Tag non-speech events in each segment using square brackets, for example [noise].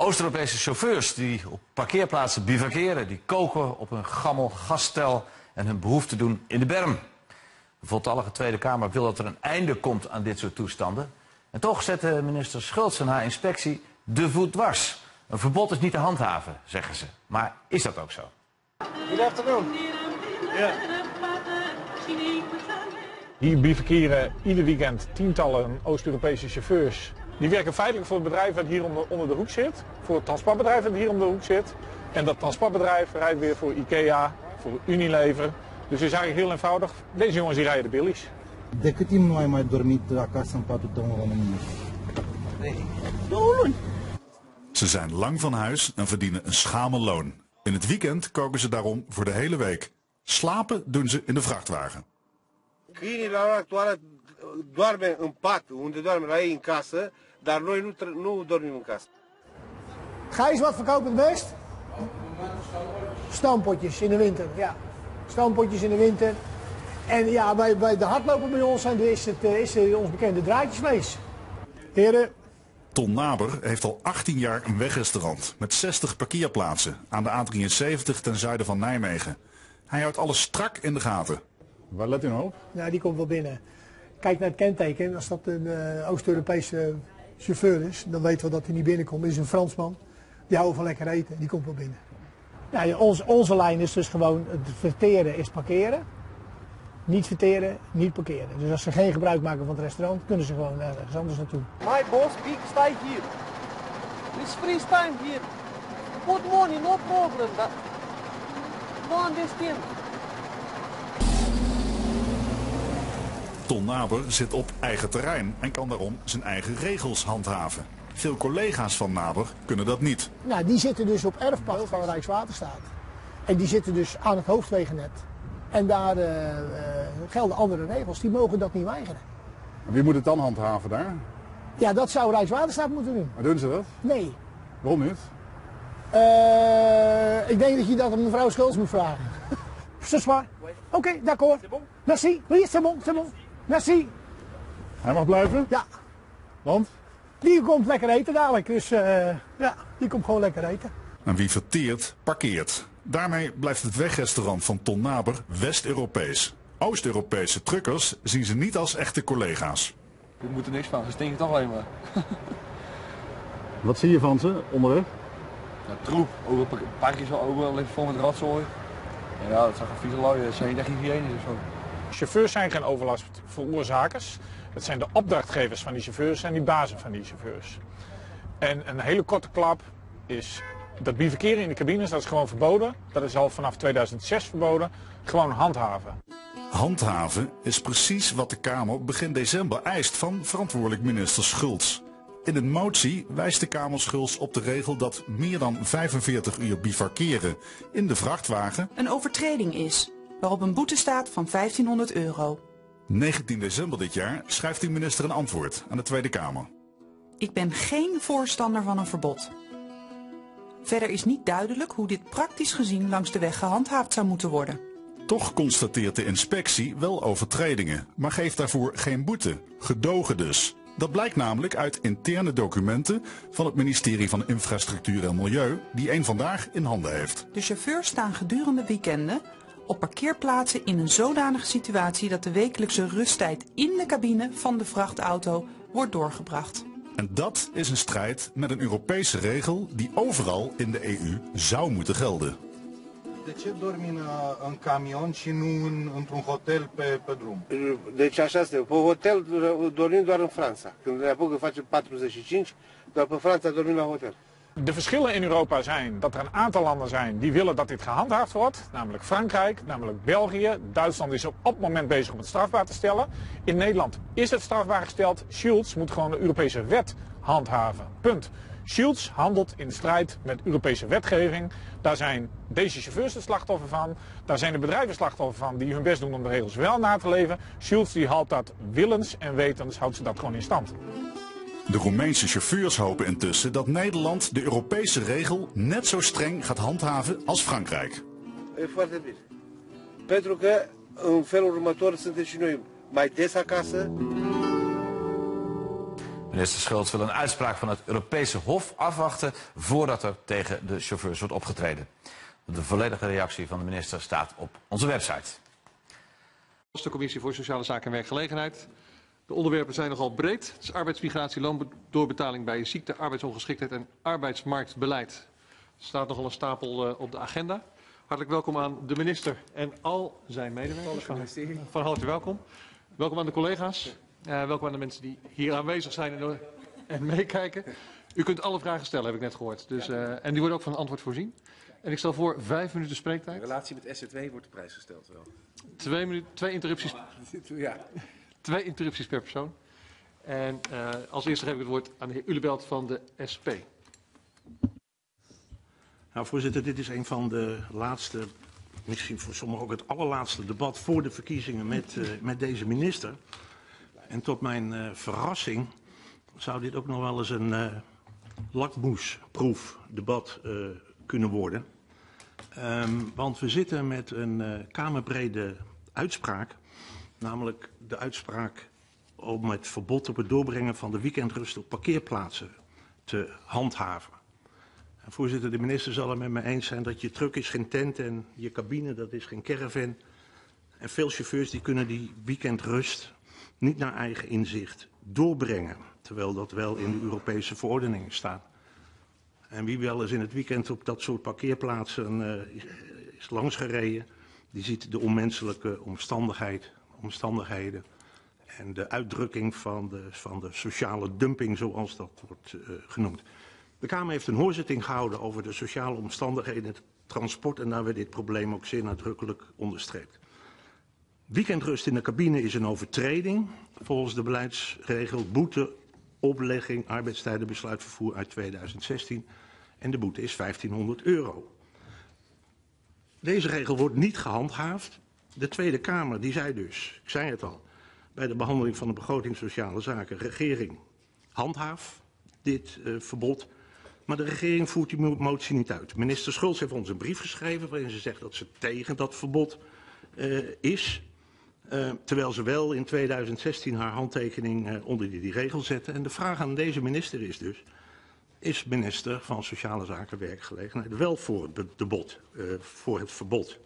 Oost-Europese chauffeurs die op parkeerplaatsen bivakeren, die koken op een gammel gasstel en hun behoefte doen in de berm. De voltallige Tweede Kamer wil dat er een einde komt aan dit soort toestanden. En toch zette minister Schultz en haar inspectie de voet dwars. Een verbod is niet te handhaven, zeggen ze. Maar is dat ook zo? Good afternoon. Hier bivakeren ieder weekend tientallen Oost-Europese chauffeurs. Die werken feitelijk voor het bedrijf dat hier onder, onder de hoek zit. Voor het transportbedrijf dat hier onder de hoek zit. En dat transportbedrijf rijdt weer voor IKEA, voor Unilever. Dus het is eigenlijk heel eenvoudig. Deze jongens die rijden de billies. De cât timp nu ai mai dormit acasă în patul tău în România? Ze zijn lang van huis en verdienen een schamel loon. In het weekend koken ze daarom voor de hele week. Slapen doen ze in de vrachtwagen. Câinii la ora actuală doarme în pat, unde doarme la ei în casă, dar noi nu, nu dormim în casă. Gijs, wat verkoopt het best? Stamppotjes in de winter, ja. Stamppotjes in de winter. En ja, bij, bij de hardlopen bij ons zijn, de- is het, eh, is het ons bekende draadjesvlees. Heren, Ton Naber heeft al 18 jaar een wegrestaurant met 60 parkeerplaatsen aan de A73 ten zuiden van Nijmegen. Hij houdt alles strak in de gaten. Waar let u nou op? nou, die komt wel binnen. Kijk naar het kenteken. Als dat een eh, Oost-Europese chauffeur is, dan weten we dat hij niet binnenkomt. Is een Fransman. Die houden van lekker eten. Die komt wel binnen. Nou, ja, ons, onze lijn is dus gewoon het verteren is parkeren. Niet verteren, niet parkeren. Dus als ze geen gebruik maken van het restaurant, kunnen ze gewoon ergens anders naartoe. My boss, big stay here. It's free time here. Good money, no problem. But no. Ton Naber zit op eigen terrein en kan daarom zijn eigen regels handhaven. Veel collega's van Naber kunnen dat niet. Nou, die zitten dus op erfpacht van Rijkswaterstaat. En die zitten dus aan het hoofdwegennet. En daar eh, eh, gelden andere regels. Die mogen dat niet weigeren. Wie moet het dan handhaven daar? Ja, dat zou Rijkswaterstaat moeten doen. Maar doen ze dat? Nee. Waarom niet? Eh, ik denk dat je dat aan mevrouw Schultz moet vragen. [laughs] Ce soir. Oké, d'accord. Merci. Oui, c'est bon, c'est bon. Merci. Hij mag blijven? Ja, Want? die komt lekker eten dadelijk. Dus eh, ja, die komt gewoon lekker eten. En wie verteert, parkeert. Daarmee blijft het wegrestaurant van Ton Naber West-Europees. Oost-Europese truckers zien ze niet als echte collega's. We moeten niks van, ze stinken toch alleen maar. [laughs] Wat zie je van ze onderweg? Ja, troep, overal pak- pakjes overal liggen vol met rotzooi. En ja, dat zijn gewoon vieze lui, dat zijn niet echt hygiënisch of zo. Chauffeurs zijn geen overlastveroorzakers. Het zijn de opdrachtgevers van die chauffeurs en die bazen van die chauffeurs. En een hele korte klap is dat bivakeren in de cabines, dat is gewoon verboden. Dat is al vanaf 2006 verboden. Gewoon handhaven. Handhaven is precies wat de Kamer begin december eist van verantwoordelijk minister Schultz. In een motie wijst de Kamer Schultz op de regel dat meer dan 45 uur bivakeren in de vrachtwagen een overtreding is, waarop een boete staat van 1500 euro. 19 december dit jaar schrijft de minister een antwoord aan de Tweede Kamer. Ik ben geen voorstander van een verbod. Verder is niet duidelijk hoe dit praktisch gezien langs de weg gehandhaafd zou moeten worden. Toch constateert de inspectie wel overtredingen, maar geeft daarvoor geen boete. Gedogen dus. Dat blijkt namelijk uit interne documenten van het ministerie van Infrastructuur en Milieu, die één vandaag in handen heeft. De chauffeurs staan gedurende weekenden op parkeerplaatsen in een zodanige situatie dat de wekelijkse rusttijd in de cabine van de vrachtauto wordt doorgebracht. En dat is een strijd met een Europese regel die overal in de EU zou moeten gelden. De ce dormi în, uh, în camion și nu în, într-un hotel pe, pe drum? Deci așa este. Pe hotel dormim doar în Franța. Când ne apucă face 45, dar pe Franța dormim la hotel. De verschillen in Europa zijn dat er een aantal landen zijn die willen dat dit gehandhaafd wordt. Namelijk Frankrijk, namelijk België. Duitsland is op het moment bezig om het strafbaar te stellen. In Nederland is het strafbaar gesteld. Schulz moet gewoon de Europese wet handhaven. Punt. Schulz handelt in strijd met Europese wetgeving. Daar zijn deze chauffeurs het slachtoffer van. Daar zijn de bedrijven slachtoffer van die hun best doen om de regels wel na te leven. Schulz die houdt dat willens en wetens, houdt ze dat gewoon in stand. De Roemeense chauffeurs hopen intussen dat Nederland de Europese regel net zo streng gaat handhaven als Frankrijk. Foarte bine. Pentru că în felul următor suntem și noi mai des acasă, Minister Schultz wil een uitspraak van het Europese Hof afwachten voordat er tegen de chauffeurs wordt opgetreden. De volledige reactie van de minister staat op onze website. De Commissie voor Sociale Zaken en Werkgelegenheid. De onderwerpen zijn nogal breed. Het is arbeidsmigratie, loondoorbetaling bij ziekte, arbeidsongeschiktheid en arbeidsmarktbeleid. Er staat nogal een stapel uh, op de agenda. Hartelijk welkom aan de minister en al zijn medewerkers. Van, van harte welkom. Welkom aan de collega's. Uh, welkom aan de mensen die hier aanwezig zijn en, en, meekijken. U kunt alle vragen stellen, heb ik net gehoord. Dus, uh, en die worden ook van een antwoord voorzien. En ik stel voor vijf minuten spreektijd. In relatie met SZW wordt de prijs gesteld wel. Twee, minuten, twee interrupties. Ja. Twee interrupties per persoon. En uh, als eerste geef ik het woord aan de heer Ulebelt van de SP. Nou, voorzitter, dit is een van de laatste, misschien voor sommigen ook het allerlaatste debat voor de verkiezingen met, uh, [laughs] met deze minister. En tot mijn uh, verrassing zou dit ook nog wel eens een uh, lakmoesproefdebat kunnen worden. Um, want we zitten met een kamerbrede uitspraak, namelijk de uitspraak om het verbod op het doorbrengen van de weekendrust op parkeerplaatsen te handhaven. En voorzitter, de minister zal het met me eens zijn dat je truck is geen tent en je cabine dat is geen caravan. En veel chauffeurs die kunnen die weekendrust niet naar eigen inzicht doorbrengen. Terwijl dat wel in de Europese verordeningen staat. En wie wel eens in het weekend op dat soort parkeerplaatsen uh, is langsgereden, die ziet de onmenselijke omstandigheid, omstandigheden en de uitdrukking van de, van de sociale dumping, zoals dat wordt uh, genoemd. De Kamer heeft een hoorzitting gehouden over de sociale omstandigheden in het transport en daar werd dit probleem ook zeer nadrukkelijk onderstreept. Weekendrust in de cabine is een overtreding volgens de beleidsregel boete oplegging arbeidstijdenbesluit vervoer uit 2016 en de boete is 1500 euro. Deze regel wordt niet gehandhaafd. De Tweede Kamer die zei dus, ik zei het al, bij de behandeling van de begroting sociale zaken, regering handhaaf dit uh, verbod. Maar de regering voert die motie niet uit. Minister Schultz heeft ons een brief geschreven waarin ze zegt dat ze tegen dat verbod uh, is. Uh, terwijl ze wel in 2016 haar handtekening onder die, regel zette. En de vraag aan deze minister is dus, is minister van Sociale Zaken Werkgelegenheid wel voor het uh, voor het verbod?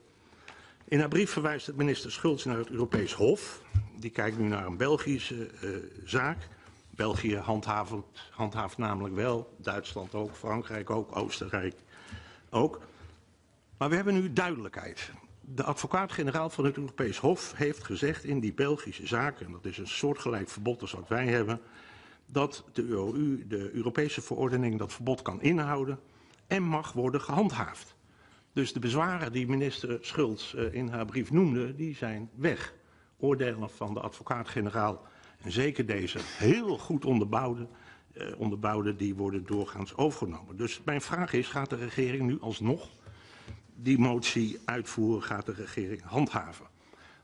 In haar brief verwijst het minister Schultz naar het Europees Hof. Die kijkt nu naar een Belgische zaak. België handhaaft, handhaaft namelijk wel, Duitsland ook, Frankrijk ook, Oostenrijk ook. Maar we hebben nu duidelijkheid. De advocaat-generaal van het Europees Hof heeft gezegd in die Belgische zaak, en dat is een soortgelijk verbod als wat wij hebben, dat de EU, de Europese verordening, dat verbod kan inhouden en mag worden gehandhaafd. Dus de bezwaren die minister Schultz uh, in haar brief noemde, die zijn weg. Oordelen van de advocaat-generaal en zeker deze heel goed onderbouwde, uh, onderbouwde, die worden doorgaans overgenomen. Dus mijn vraag is, gaat de regering nu alsnog die motie uitvoeren, gaat de regering handhaven?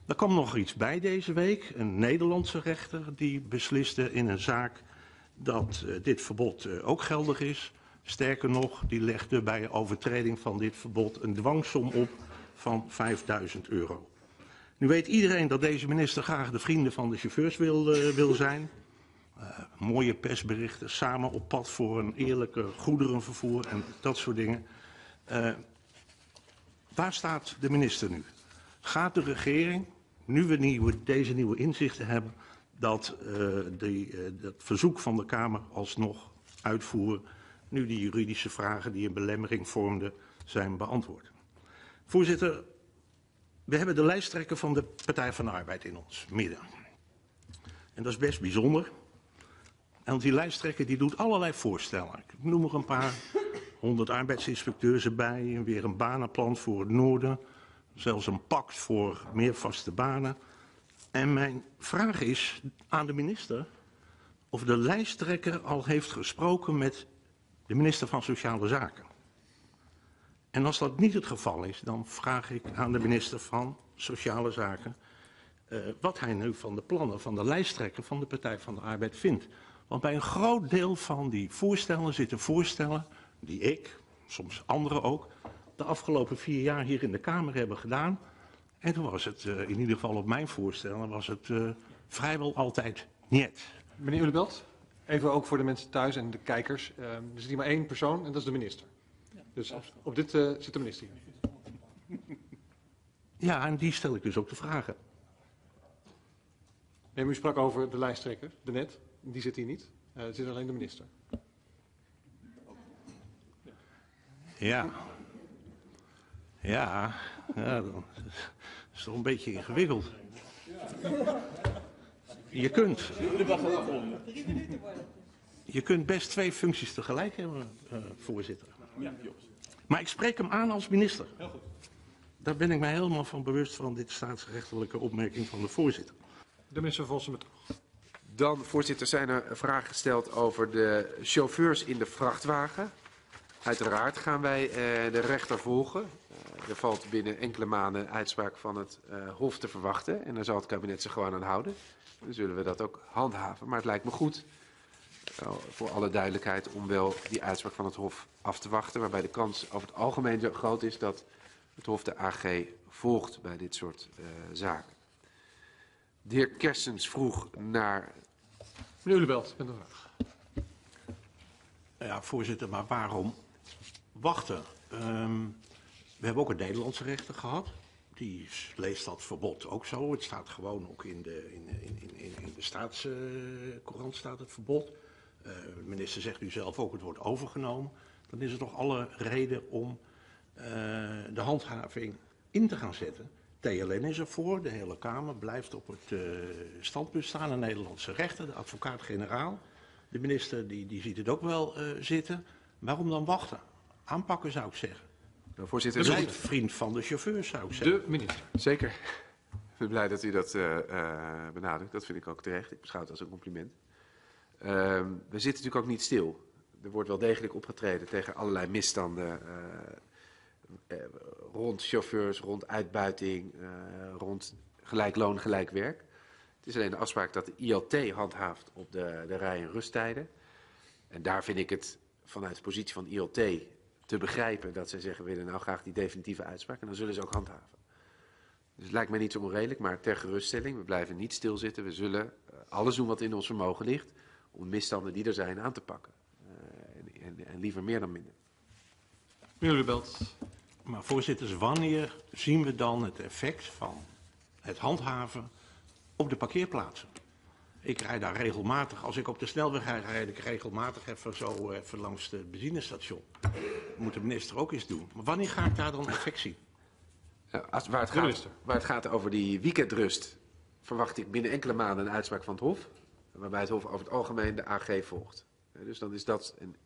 Er kwam nog iets bij deze week. Een Nederlandse rechter die besliste in een zaak dat uh, dit verbod uh, ook geldig is. Sterker nog, die legde bij overtreding van dit verbod een dwangsom op van 5000 euro. Nu weet iedereen dat deze minister graag de vrienden van de chauffeurs wil, uh, wil zijn. Uh, mooie persberichten, samen op pad voor een eerlijke goederenvervoer en dat soort dingen. Uh, waar staat de minister nu? Gaat de regering, nu we nieuwe, deze nieuwe inzichten hebben, dat, die, dat verzoek van de Kamer alsnog uitvoeren, nu die juridische vragen die een belemmering vormden zijn beantwoord? Voorzitter, we hebben de lijsttrekker van de Partij van de Arbeid in ons midden. En dat is best bijzonder. En die lijsttrekker die doet allerlei voorstellen. Ik noem er een paar. 100 arbeidsinspecteurs erbij. En weer een banenplan voor het noorden. Zelfs een pact voor meer vaste banen. En mijn vraag is aan de minister of de lijsttrekker al heeft gesproken met de minister van Sociale Zaken. En als dat niet het geval is, dan vraag ik aan de minister van Sociale Zaken uh, wat hij nu van de plannen van de lijsttrekker van de Partij van de Arbeid vindt. Want bij een groot deel van die voorstellen zitten voorstellen die ik, soms anderen ook, de afgelopen vier jaar hier in de Kamer hebben gedaan. En toen was het, uh, in ieder geval op mijn voorstellen, was het uh, vrijwel altijd niet. Meneer Ulebelt? Even ook voor de mensen thuis en de kijkers. Eh, er zit hier maar één persoon en dat is de minister. Dus op dit eh, zit de minister hier. Ja, en die stel ik dus ook de vragen. Nee, maar u sprak over de lijsttrekker, de net. Die zit hier niet. Eh het zit alleen de minister. Ja. Ja, ja dat is toch een beetje ingewikkeld. Je kunt. Je kunt best twee functies tegelijk hebben, eh, voorzitter. Maar ik spreek hem aan als minister. Daar ben ik mij helemaal van bewust van, dit staatsrechtelijke opmerking van de voorzitter. De minister Vossen met Dan, voorzitter, zijn er vragen gesteld over de chauffeurs in de vrachtwagen. Uiteraard gaan wij eh, de rechter volgen. Eh, er valt binnen enkele maanden uitspraak van het eh, Hof te verwachten. En daar zal het kabinet zich gewoon aan houden. Dan zullen we dat ook handhaven. Maar het lijkt me goed, voor alle duidelijkheid, om wel die uitspraak van het Hof af te wachten. Waarbij de kans over het algemeen zo groot is dat het Hof de AG volgt bij dit soort eh, zaken. De heer Kerstens vroeg naar Meneer Ulebelt, met een vraag. Ja, voorzitter, maar waarom wachten? Ehm, we hebben ook een Nederlandse rechter gehad. Die leest dat verbod ook zo. Het staat gewoon ook in de, in, in, in, in- de staat het verbod. Eh, de minister zegt nu zelf ook, het wordt overgenomen. Dan is er toch alle reden om eh, de handhaving in te gaan zetten. TLN is ervoor, de hele Kamer blijft op het eh, standpunt staan. Een Nederlandse rechter, de advocaat-generaal. De minister die, die ziet het ook wel zitten. Waarom dan wachten? Aanpakken zou ik zeggen. Voorzitter, Blijf vriend van de chauffeurs zou ik zeggen. De minister. Zeker. Ik ben blij dat u dat eh, eh, benadrukt. Dat vind ik ook terecht. Ik beschouw het als een compliment. Ehm, we zitten natuurlijk ook niet stil. Er wordt wel degelijk opgetreden tegen allerlei misstanden. eh, eh, rond chauffeurs, rond uitbuiting, eh, rond gelijk loon, gelijk werk. Het is alleen de afspraak dat de ILT handhaaft op de, de rij- en rusttijden. En daar vind ik het vanuit de positie van ILT te begrijpen dat zij zeggen we willen nou graag die definitieve uitspraak. En dan zullen ze ook handhaven. Dus het lijkt mij niet zo onredelijk, maar ter geruststelling, we blijven niet stilzitten. We zullen eh, alles doen wat in ons vermogen ligt om de misstanden die er zijn aan te pakken. Eh, en, en, en liever meer dan minder. Meneer Ulebelt. Maar voorzitters, wanneer zien we dan het effect van het handhaven op de parkeerplaatsen? Ik rijd daar regelmatig, als ik op de snelweg rijd, rijd ik regelmatig even zo even langs het benzinestation. Dat moet de minister ook eens doen. Maar wanneer ga ik daar dan effect zien? Ja, als, waar, het gaat, waar het gaat over die weekendrust, verwacht ik binnen enkele maanden een uitspraak van het Hof. Waarbij het Hof over het algemeen de AG volgt. Eh, Dus dan is dat. En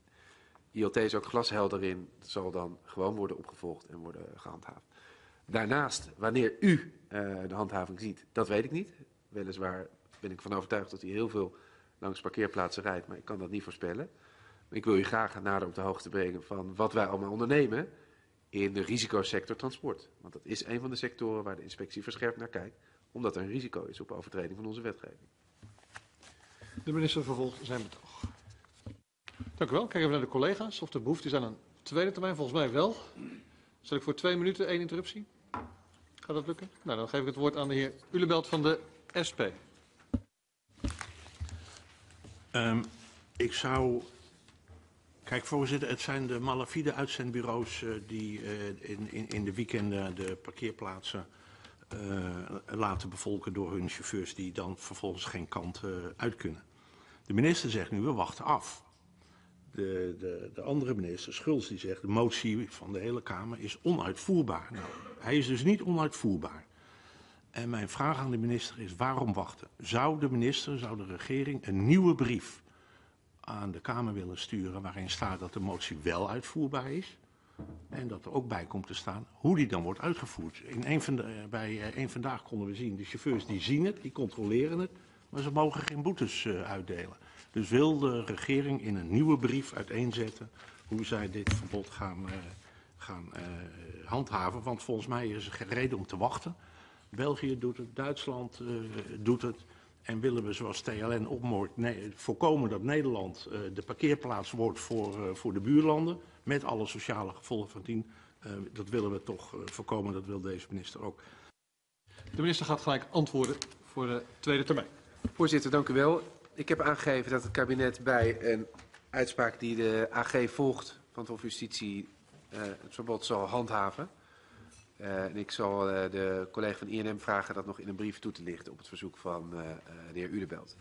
ILT is ook glashelder in. Het zal dan gewoon worden opgevolgd en worden gehandhaafd. Daarnaast, wanneer u eh, de handhaving ziet, dat weet ik niet. Weliswaar ben ik van overtuigd dat u heel veel langs parkeerplaatsen rijdt, maar ik kan dat niet voorspellen. Ik wil u graag nader op de hoogte brengen van wat wij allemaal ondernemen in de risicosector transport. Want dat is een van de sectoren waar de inspectie verscherpt naar kijkt, omdat er een risico is op overtreding van onze wetgeving. De minister vervolgt zijn betoog. Dank u wel. Kijken we naar de collega's of er behoefte is aan een tweede termijn. Volgens mij wel. Stel ik voor twee minuten één interruptie? Gaat dat lukken? Nou, dan geef ik het woord aan de heer Ulebelt van de SP. Ehm, ik zou. Kijk, voorzitter, het zijn de malafide uitzendbureaus eh, die eh, in, in, in de weekenden de parkeerplaatsen eh, laten bevolken door hun chauffeurs die dan vervolgens geen kant uit kunnen. De minister zegt nu, we wachten af. De, de, de andere minister, Schulz, die zegt, de motie van de hele Kamer is onuitvoerbaar. Nou, hij is dus niet onuitvoerbaar. En mijn vraag aan de minister is, waarom wachten? Zou de minister, zou de regering een nieuwe brief aan de Kamer willen sturen waarin staat dat de motie wel uitvoerbaar is? En dat er ook bij komt te staan hoe die dan wordt uitgevoerd. In een van de, eh, bij eh, één vandaag konden we zien, de chauffeurs die zien het, die controleren het, maar ze mogen geen boetes eh, uitdelen. Dus wil de regering in een nieuwe brief uiteenzetten hoe zij dit verbod gaan, eh, gaan eh, handhaven? Want volgens mij is er geen reden om te wachten. België doet het, Duitsland eh, doet het. En willen we, zoals TLN opmoort, nee, voorkomen dat Nederland eh, de parkeerplaats wordt voor, eh, voor de buurlanden. Met alle sociale gevolgen van dien. Eh, dat willen we toch voorkomen, dat wil deze minister ook. De minister gaat gelijk antwoorden voor de tweede termijn. Voorzitter, dank u wel. ik heb aangegeven dat het kabinet bij een uitspraak die de AG volgt van het Hof Justitie uh, het verbod zal handhaven. En ik zal uh, de collega van INM vragen dat nog in een brief toe te lichten op het verzoek van de heer Udebelt.